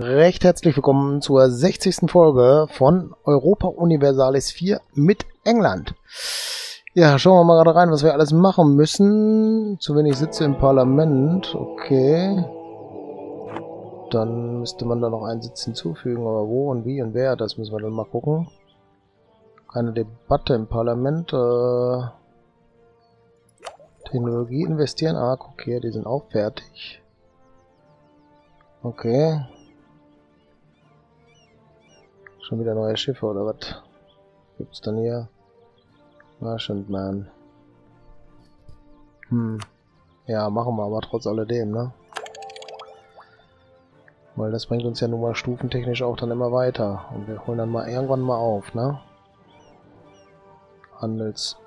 Recht herzlich willkommen zur 60. Folge von Europa Universalis 4 mit England. Ja, schauen wir mal gerade rein, was wir alles machen müssen. Zu wenig Sitze im Parlament. Okay. Dann müsste man da noch einen Sitz hinzufügen, aber wo und wie und wer, das müssen wir dann mal gucken. Keine Debatte im Parlament. Äh Technologie investieren. Ah, guck hier, die sind auch fertig. Okay. Schon wieder neue Schiffe oder was? Gibt's dann hier? Merchant Man. Hm. Ja, machen wir aber trotz alledem, ne? Weil das bringt uns ja nun mal stufentechnisch auch dann immer weiter. Und wir holen dann mal irgendwann mal auf, ne? Handels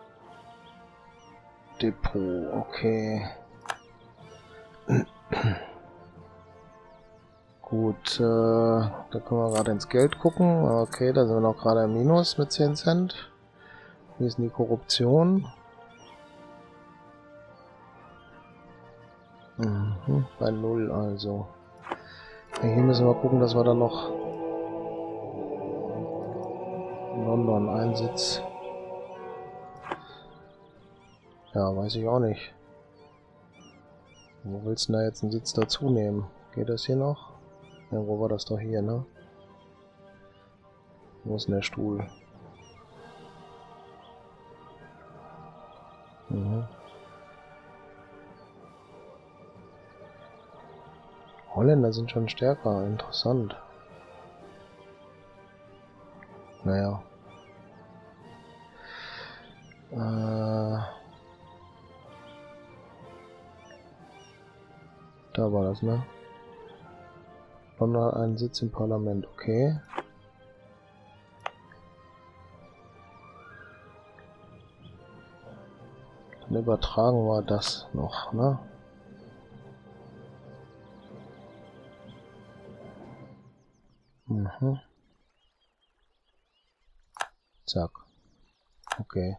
Depot, okay. Gut, äh, da können wir gerade ins Geld gucken. Okay, da sind wir noch gerade im Minus mit 10 Cent. Wie ist denn die Korruption? Mhm, bei 0 also. Hier müssen wir gucken, dass wir dann noch London einsitzen. Ja, weiß ich auch nicht. Wo willst du da jetzt einen Sitz dazu nehmen? Geht das hier noch? Ja, wo war das doch hier, ne? Wo ist denn der Stuhl? Mhm. Holländer sind schon stärker, interessant. Naja. Äh Da war das, ne? London einen Sitz im Parlament, okay. Dann übertragen wir das noch, ne? Mhm. Zack. Okay.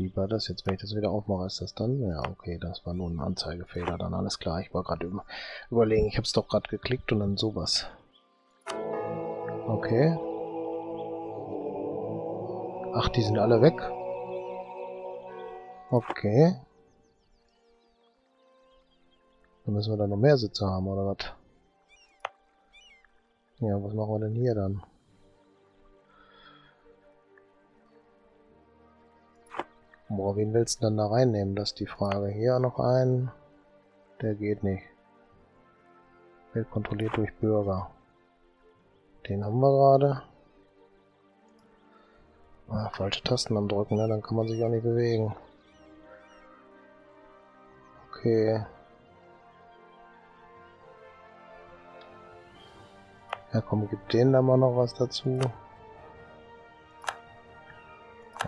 Wie war das jetzt, wenn ich das wieder aufmache? Ist das dann? Ja, okay, das war nur ein Anzeigefehler. Dann alles klar. Ich war gerade über überlegen. Ich habe es doch gerade geklickt und dann sowas. Okay. Ach, die sind alle weg. Okay. Dann müssen wir da noch mehr Sitze haben, oder was? Ja, was machen wir denn hier dann? Boah, wen willst du dann da reinnehmen? Das ist die Frage. Hier noch ein. Der geht nicht. Wird kontrolliert durch Bürger. Den haben wir gerade. Ah, falsche Tasten am drücken, ne? dann kann man sich auch nicht bewegen. Okay. Ja komm, gib denen da mal noch was dazu.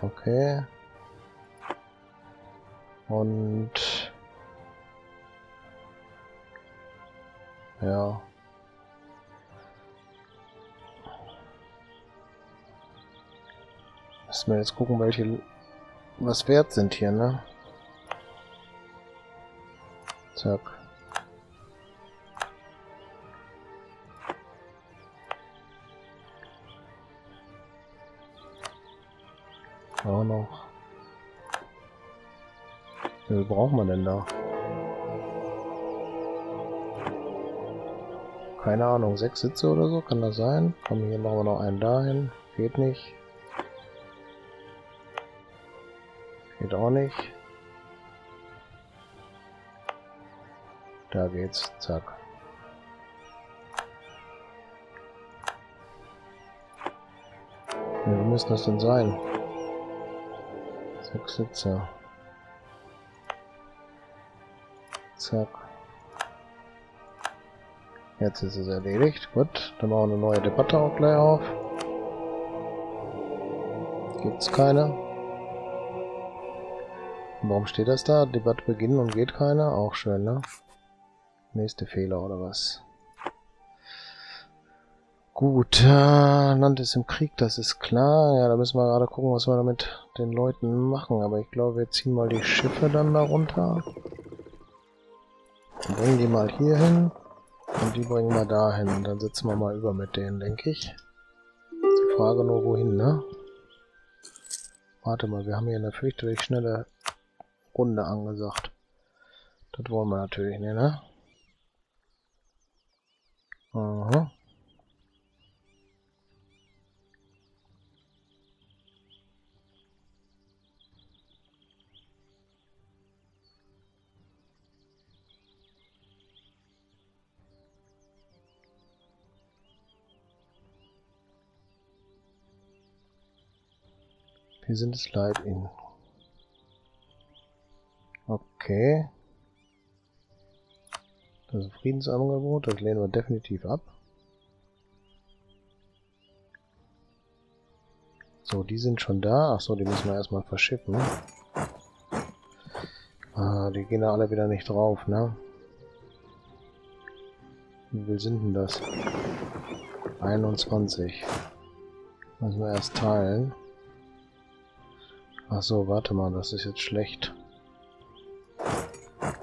Okay. Und ja. Müssen wir jetzt gucken, welche was wert sind hier, ne? Zack. Auch noch. Viel braucht man denn da? Keine Ahnung, sechs Sitze oder so, kann das sein? Komm, hier machen wir noch einen dahin. Geht nicht. Geht auch nicht. Da geht's, zack. Wie müssen das denn sein? Sechs Sitze. Zack. Jetzt ist es erledigt. Gut, dann machen wir eine neue Debatte auch gleich auf. Gibt's keine. Warum steht das da? Debatte beginnen und geht keine? Auch schön, ne? Nächste Fehler oder was? Gut, äh, Land ist im Krieg, das ist klar. Ja, da müssen wir gerade gucken, was wir da mit den Leuten machen. Aber ich glaube, wir ziehen mal die Schiffe dann da runter. Bringen die mal hier hin. Und die bringen wir da hin. Und dann sitzen wir mal über mit denen, denke ich. Die Frage nur, wohin, ne? Warte mal, wir haben hier eine fürchterlich schnelle Runde angesagt. Das wollen wir natürlich nicht, ne? Aha. Wir sind es leid in. Okay. Das Friedensangebot, das lehnen wir definitiv ab. So, die sind schon da. Achso, die müssen wir erstmal verschiffen. Ah, die gehen da alle wieder nicht drauf, ne? Wie viel sind denn das? 21. Müssen wir erst teilen. Ach so, warte mal, das ist jetzt schlecht.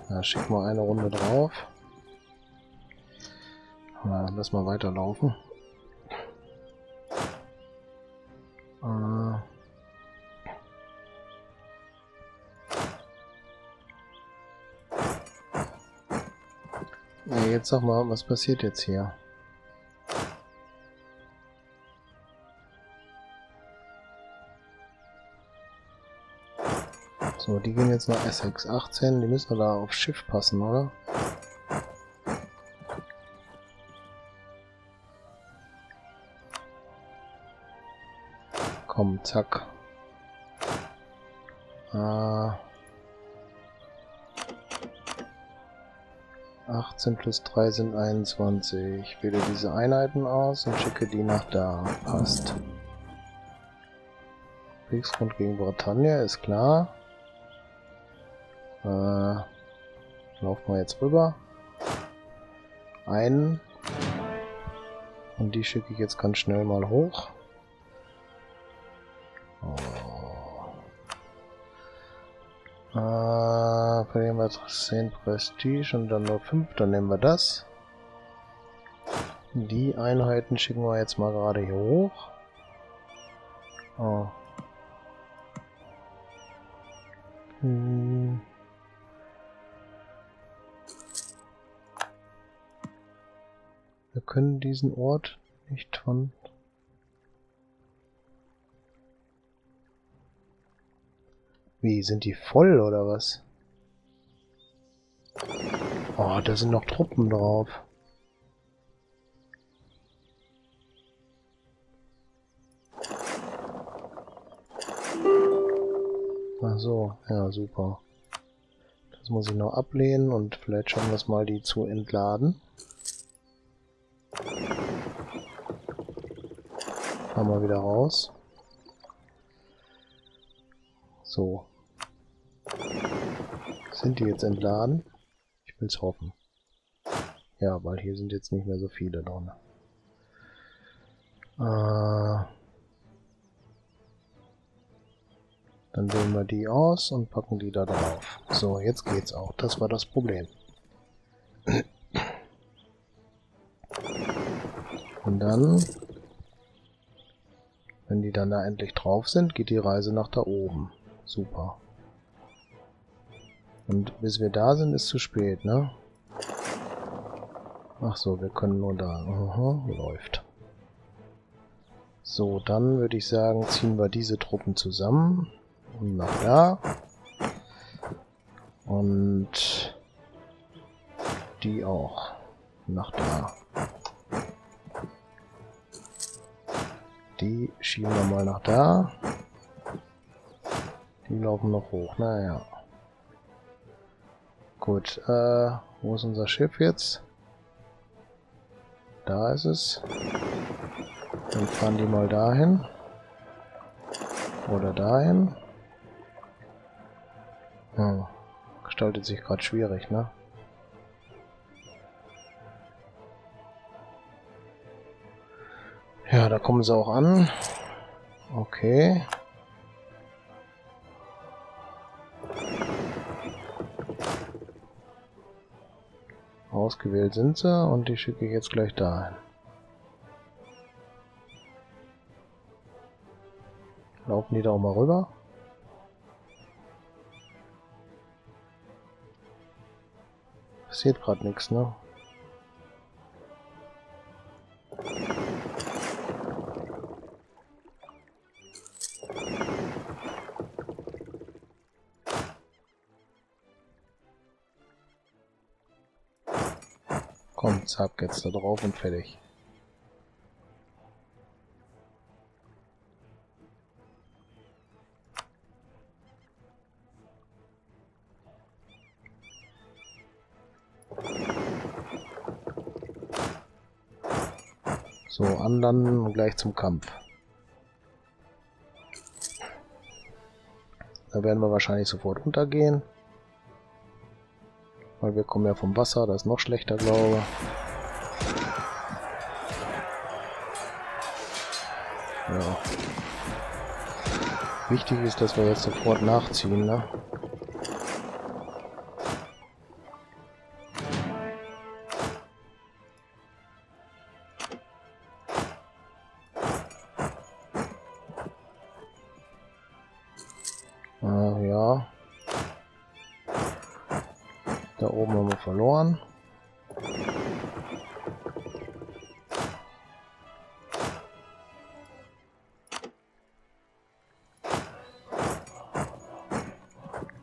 Ja, schick mal eine Runde drauf. Ja, lass mal weiterlaufen. Äh. Jetzt sag mal, was passiert jetzt hier? So, die gehen jetzt nach Essex 18. Die müssen da aufs Schiff passen, oder? Komm, zack. Äh, 18 plus 3 sind 21. Ich wähle diese Einheiten aus und schicke die nach da. Passt. Kriegsgrund gegen Bretagne, ist klar. Äh, laufen wir jetzt rüber. Einen. Und die schicke ich jetzt ganz schnell mal hoch. Oh. Äh, verlieren wir 10 Prestige und dann nur 5, dann nehmen wir das. Die Einheiten schicken wir jetzt mal gerade hier hoch. Oh. Hm. Wir können diesen Ort nicht von... Wie, sind die voll oder was? Oh, da sind noch Truppen drauf. Ach so, ja super. Das muss ich noch ablehnen und vielleicht schaffen wir es mal, die zu entladen. Fahren wir wieder raus. So. Sind die jetzt entladen? Ich will's hoffen. Ja, weil hier sind jetzt nicht mehr so viele drin. Äh, dann wählen wir die aus und packen die da drauf. So, jetzt geht's auch. Das war das Problem. Und dann, wenn die dann da endlich drauf sind, geht die Reise nach da oben. Super. Und bis wir da sind, ist zu spät, ne? Ach so, wir können nur da. Aha, läuft. So, dann würde ich sagen, ziehen wir diese Truppen zusammen. Und nach da. Und die auch. Nach da. Die schieben wir mal nach da. Die laufen noch hoch, naja. Gut, äh, wo ist unser Schiff jetzt? Da ist es. Dann fahren die mal dahin. Oder dahin. Hm. Gestaltet sich gerade schwierig, ne? Ja, da kommen sie auch an. Okay. Ausgewählt sind sie und die schicke ich jetzt gleich dahin. Laufen die da auch mal rüber? Passiert gerade nichts, ne? Zack, jetzt da drauf und fertig. So, anderen und gleich zum Kampf. Da werden wir wahrscheinlich sofort untergehen. Weil wir kommen ja vom Wasser, das ist noch schlechter, glaube Ja. Wichtig ist, dass wir jetzt sofort nachziehen, ne?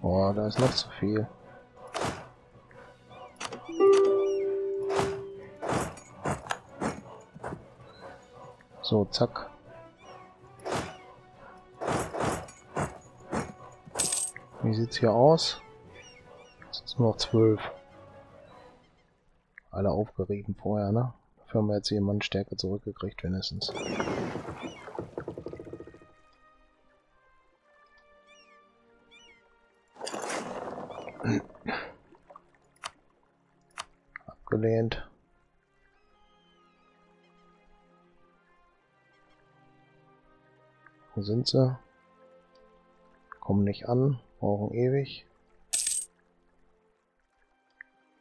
Boah, da ist noch zu viel. So, zack. Wie sieht's hier aus? Sind nur noch zwölf alle aufgerieben vorher, ne? Dafür haben wir jetzt jemanden Stärke zurückgekriegt, wenigstens. Sind sie? Kommen nicht an, brauchen ewig.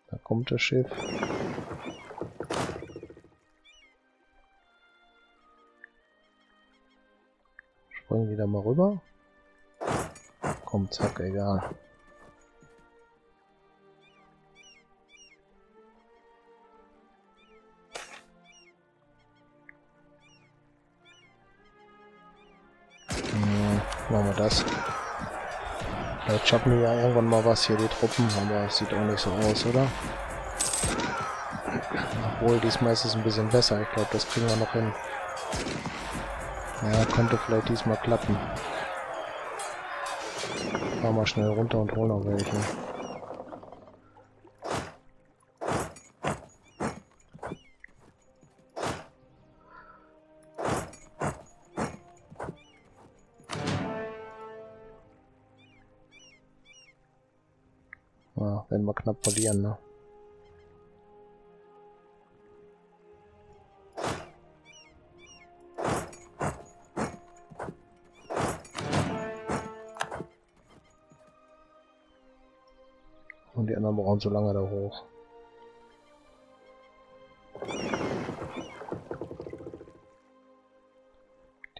Da kommt das Schiff. Springen wieder mal rüber. Komm, zack, egal. Das. Vielleicht schaffen wir ja irgendwann mal was hier, die Truppen, aber sieht auch nicht so aus, oder? Obwohl, diesmal ist es ein bisschen besser. Ich glaube, das kriegen wir noch hin. Ja, könnte vielleicht diesmal klappen. Fahr mal schnell runter und hol noch welche. Ja, werden wir knapp verlieren, ne? Und die anderen brauchen so lange da hoch.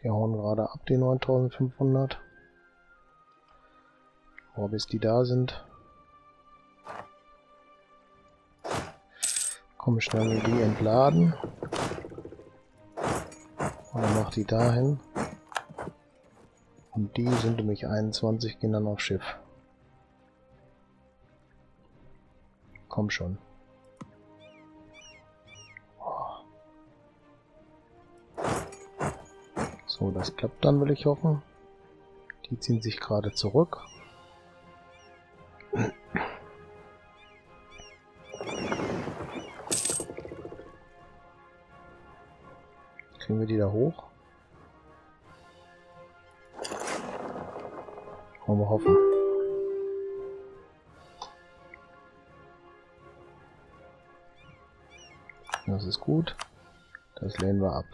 Die hauen gerade ab, die 9500. Aber bis die da sind, Komm schnell die entladen. Und dann mach die dahin. Und die sind nämlich 21, gehen dann aufs Schiff. Komm schon. So, das klappt dann, will ich hoffen. Die ziehen sich gerade zurück. wir die da hoch? Wollen wir hoffen. Das ist gut. Das lehnen wir ab.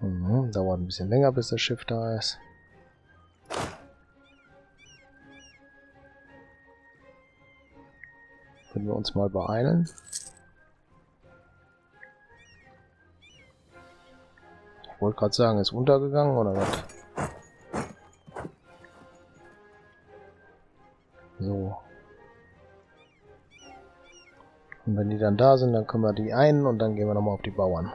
Mhm, dauert ein bisschen länger, bis das Schiff da ist. Können wir uns mal beeilen. Wollte gerade sagen, ist untergegangen oder was? So. Und wenn die dann da sind, dann können wir die ein und dann gehen wir nochmal auf die Bauern.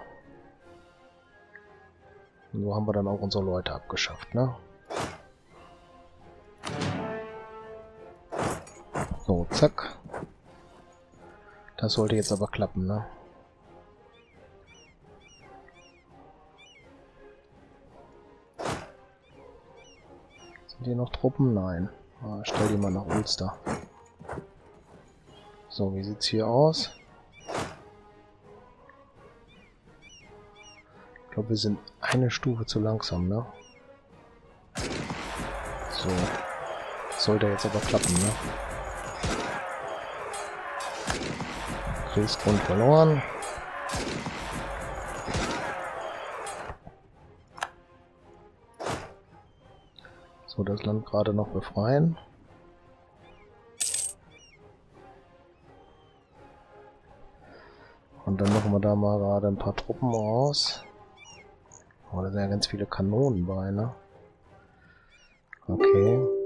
Und so haben wir dann auch unsere Leute abgeschafft, ne? So, zack. Das sollte jetzt aber klappen, ne? Sind hier noch Truppen? Nein. Ah, stell die mal nach Ulster. So, wie sieht's hier aus? Ich glaube, wir sind eine Stufe zu langsam, ne? So. Sollte jetzt aber klappen, ne? Kriegsgrund verloren. So, das Land gerade noch befreien. Und dann machen wir da mal gerade ein paar Truppen raus. Oh, da sind ja ganz viele Kanonen bei, ne? Okay.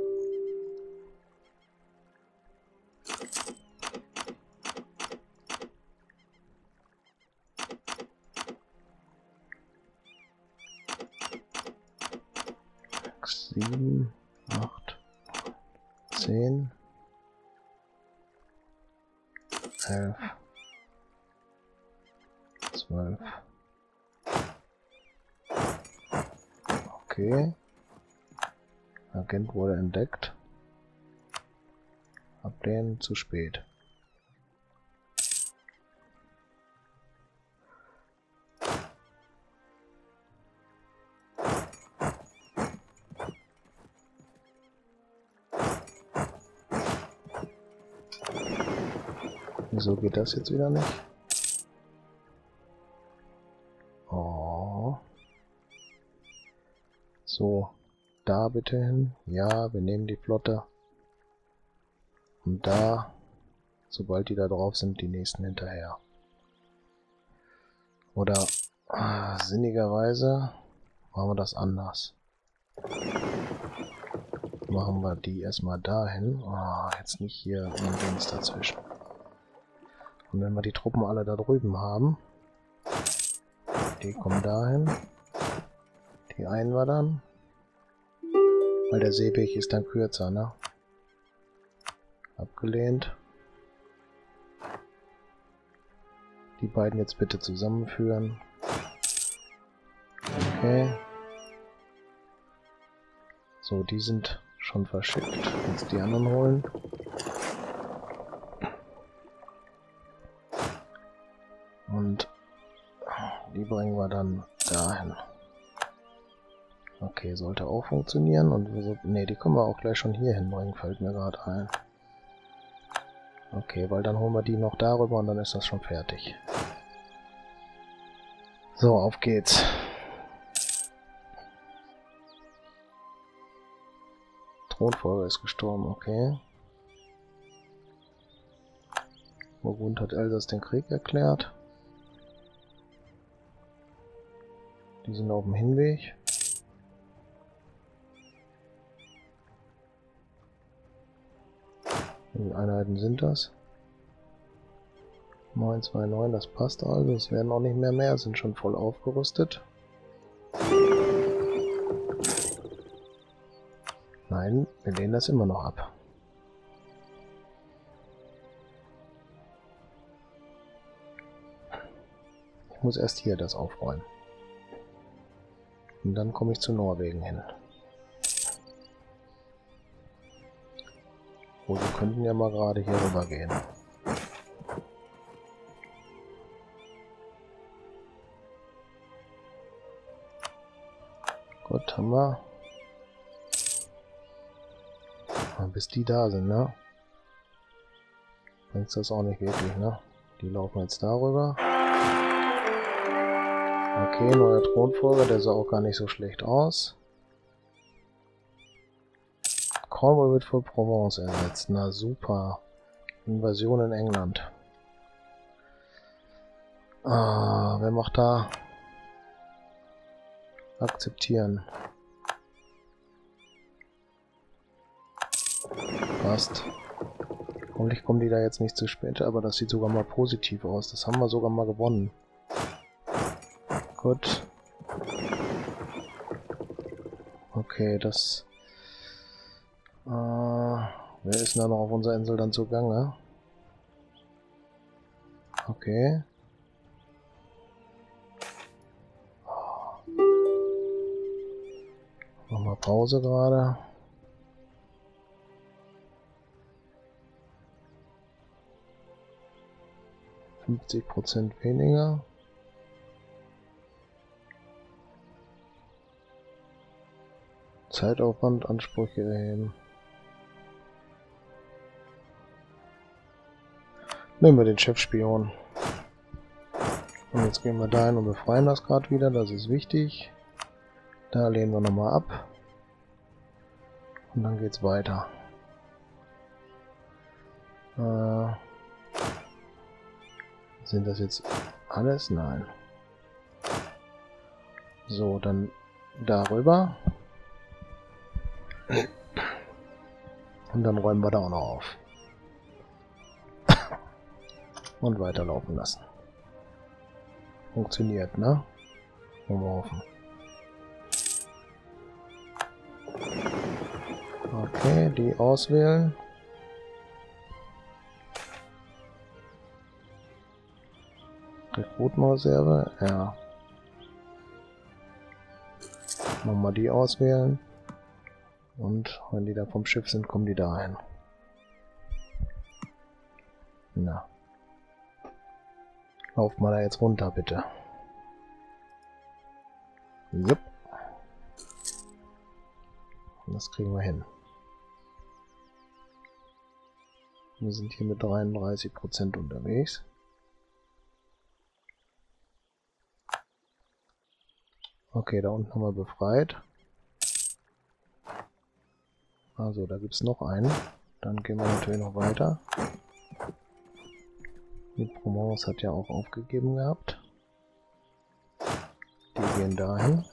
Agent wurde entdeckt. Ablehnen zu spät. Wieso geht das jetzt wieder nicht? Oh. So, da bitte hin. Ja, wir nehmen die Flotte. Und da, sobald die da drauf sind, die nächsten hinterher. Oder ah, sinnigerweise machen wir das anders. Machen wir die erstmal dahin. Oh, jetzt nicht hier ein Dings dazwischen. Und wenn wir die Truppen alle da drüben haben, die kommen dahin. Die einen wir dann. Weil der Seeweg ist dann kürzer, ne? Abgelehnt. Die beiden jetzt bitte zusammenführen. Okay. So, die sind schon verschickt. Jetzt die anderen holen. Und die bringen wir dann dahin. Okay, sollte auch funktionieren. Und wir so, die können wir auch gleich schon hier hinbringen, fällt mir gerade ein. Okay, weil dann holen wir die noch darüber und dann ist das schon fertig. So, auf geht's. Thronfolger ist gestorben, okay. Burgund hat Elsass den Krieg erklärt. Die sind auf dem Hinweg. Einheiten sind das? 929, das passt also. Es werden auch nicht mehr mehr, sind schon voll aufgerüstet. Nein, wir lehnen das immer noch ab. Ich muss erst hier das aufräumen. Und dann komme ich zu Norwegen hin. Oh, wir könnten ja mal gerade hier rüber gehen. Gut, haben wir. Bis die da sind, ne? Bringt das auch nicht wirklich, ne? Die laufen jetzt darüber. Okay, neuer Thronfolger, der sah auch gar nicht so schlecht aus. Cornwall wird voll Provence ersetzt. Na super. Invasion in England. Ah, wer macht da? Akzeptieren. Passt. Hoffentlich kommen die da jetzt nicht zu spät, aber das sieht sogar mal positiv aus. Das haben wir sogar mal gewonnen. Gut. Okay, das... Äh, wer ist denn da noch auf unserer Insel dann zugange? Okay. Nochmal Pause gerade. Fünfzig Prozent weniger. Zeitaufwand, Ansprüche erheben. Nehmen wir den Chefspion. Und jetzt gehen wir dahin und befreien das gerade wieder, das ist wichtig. Da lehnen wir nochmal ab. Und dann geht's weiter. Äh, sind das jetzt alles? Nein. So, dann darüber. Und dann räumen wir da auch noch auf. Und weiterlaufen lassen. Funktioniert, ne? Wollen wir hoffen. Okay, die auswählen. Rekrutenreserve, ja. Nochmal die auswählen. Und wenn die da vom Schiff sind, kommen die da ein. Na. Lauft mal da jetzt runter, bitte. Jupp. Das kriegen wir hin. Wir sind hier mit 33% unterwegs. Okay, da unten haben wir befreit. Also, da gibt es noch einen. Dann gehen wir natürlich noch weiter. Die Provence hat ja auch aufgegeben gehabt. Die gehen dahin.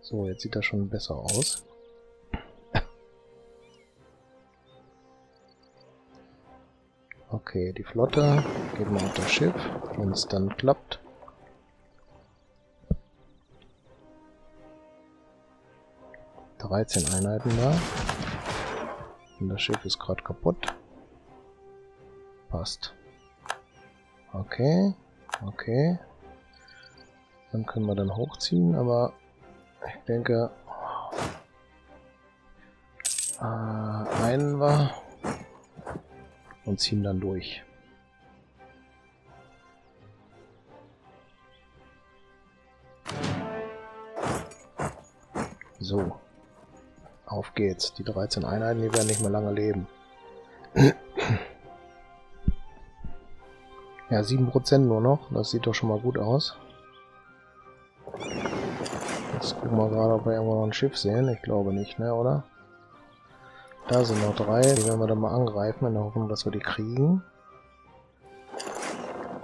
So, jetzt sieht das schon besser aus. Okay, die Flotte geht mal auf das Schiff, wenn es dann klappt. 13 Einheiten da. Und das Schiff ist gerade kaputt. Passt. Okay. Okay. Dann können wir dann hochziehen, aber ich denke, äh, einen wir und ziehen dann durch. So. Auf geht's. Die 13 Einheiten, die werden nicht mehr lange leben. Ja, 7% nur noch. Das sieht doch schon mal gut aus. Jetzt gucken wir gerade, ob wir irgendwo noch ein Schiff sehen. Ich glaube nicht, ne, oder? Da sind noch drei. Die werden wir dann mal angreifen, in der Hoffnung, dass wir die kriegen.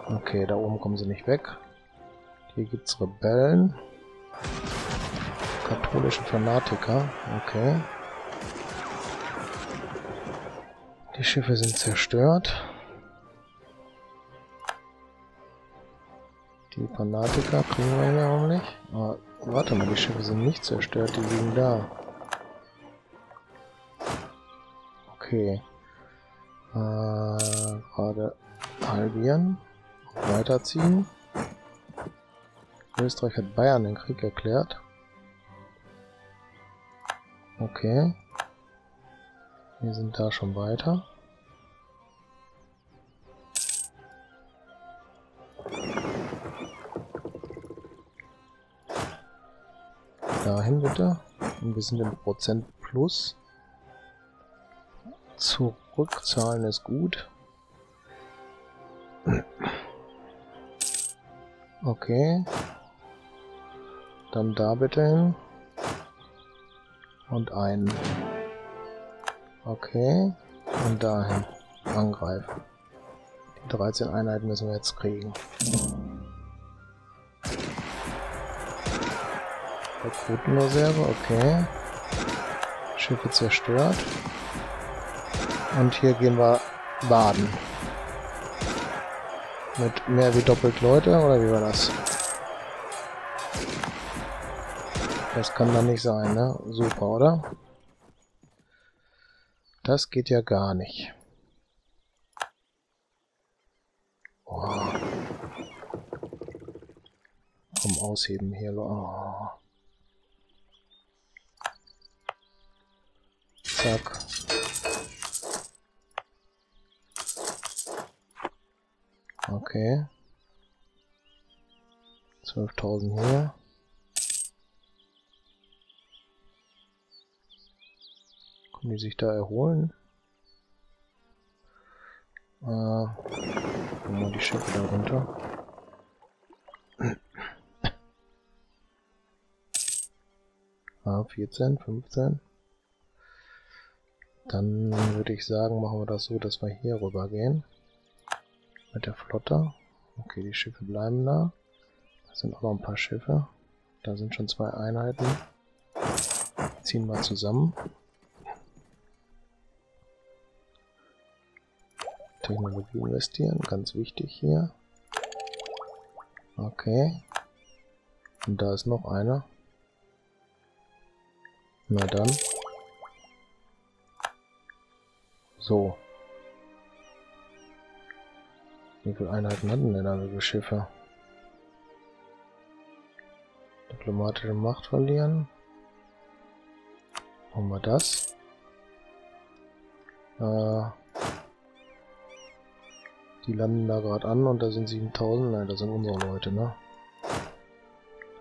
Okay, da oben kommen sie nicht weg. Hier gibt's Rebellen katholische Fanatiker. Okay. Die Schiffe sind zerstört. Die Fanatiker kriegen wir ja auch nicht. Aber warte mal, die Schiffe sind nicht zerstört, die liegen da. Okay. Äh, gerade halbieren. Weiterziehen. Österreich hat Bayern den Krieg erklärt. Okay. Wir sind da schon weiter. Bitte. Und wir sind im Prozent plus. Zurückzahlen ist gut. Okay. Dann da bitte hin. Und einen. Okay. Und dahin. Angreifen. Die 13 Einheiten müssen wir jetzt kriegen. Rekrutenreserve, okay. Schiffe zerstört. Und hier gehen wir baden. Mit mehr wie doppelt Leute, oder wie war das? Das kann dann nicht sein, ne? Super, oder? Das geht ja gar nicht. Oh. Komm, ausheben hier. Oh. Zack. Okay. 12.000 hier. Können die sich da erholen? Äh, mal die Schiffe da runter. ah, 14, 15. Dann würde ich sagen, machen wir das so, dass wir hier rüber gehen. Mit der Flotte. Okay, die Schiffe bleiben da. Da sind auch noch ein paar Schiffe. Da sind schon zwei Einheiten. Ziehen wir zusammen. Technologie investieren, ganz wichtig hier. Okay. Und da ist noch einer. Na dann. So. Wie viele Einheiten hatten denn wie Schiffe? Diplomatische Macht verlieren. Machen wir das. Äh, die landen da gerade an und da sind 7000. Nein, das sind unsere Leute, ne?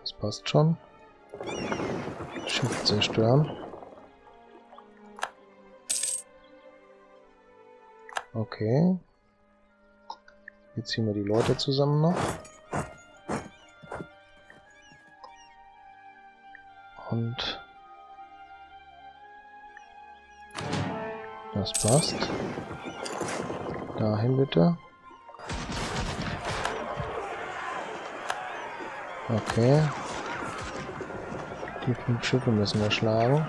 Das passt schon. Schiff zerstören. Okay. Jetzt ziehen wir die Leute zusammen noch. Und das passt. Dahin bitte. Okay. Die fünf Schiffe müssen wir schlagen.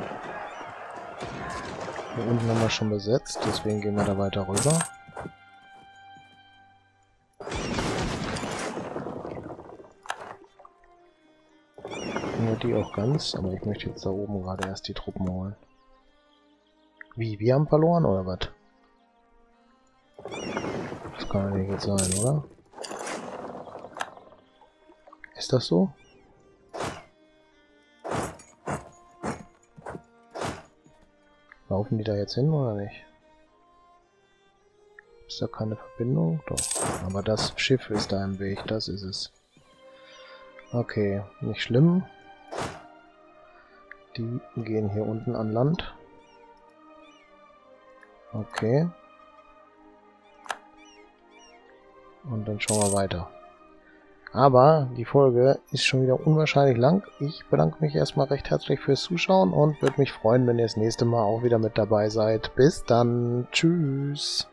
Hier unten haben wir schon besetzt, deswegen gehen wir da weiter rüber. Nur die auch ganz, aber ich möchte jetzt da oben gerade erst die Truppen holen. Wie, wir haben verloren oder was? Das kann ja nicht sein, oder? Ist das so? Laufen die da jetzt hin oder nicht? Ist da keine Verbindung? Doch. Aber das Schiff ist da im Weg, das ist es. Okay, nicht schlimm. Die gehen hier unten an Land. Okay. Und dann schauen wir weiter. Aber die Folge ist schon wieder unwahrscheinlich lang. Ich bedanke mich erstmal recht herzlich fürs Zuschauen und würde mich freuen, wenn ihr das nächste Mal auch wieder mit dabei seid. Bis dann. Tschüss.